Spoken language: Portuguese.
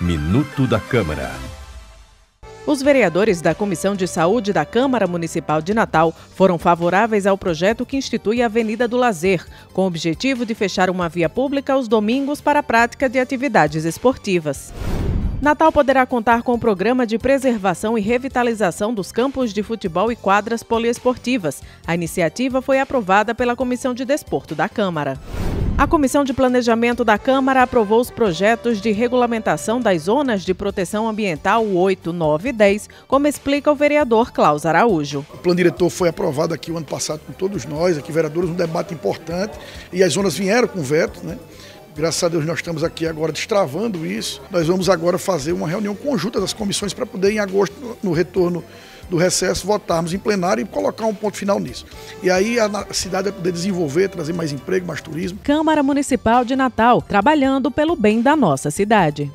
Minuto da Câmara. Os vereadores da Comissão de Saúde da Câmara Municipal de Natal foram favoráveis ao projeto que institui a Avenida do Lazer, com o objetivo de fechar uma via pública aos domingos para a prática de atividades esportivas. Natal poderá contar com o programa de preservação e revitalização dos campos de futebol e quadras poliesportivas. A iniciativa foi aprovada pela Comissão de Desporto da Câmara. A Comissão de Planejamento da Câmara aprovou os projetos de regulamentação das zonas de proteção ambiental 8, 9 e 10, como explica o vereador Klaus Araújo. O plano diretor foi aprovado aqui o ano passado por todos nós, aqui vereadores, um debate importante, e as zonas vieram com veto, né? Graças a Deus nós estamos aqui agora destravando isso. Nós vamos agora fazer uma reunião conjunta das comissões para poder, em agosto, no retorno do recesso, votarmos em plenário e colocar um ponto final nisso. E aí a cidade vai poder desenvolver, trazer mais emprego, mais turismo. Câmara Municipal de Natal, trabalhando pelo bem da nossa cidade.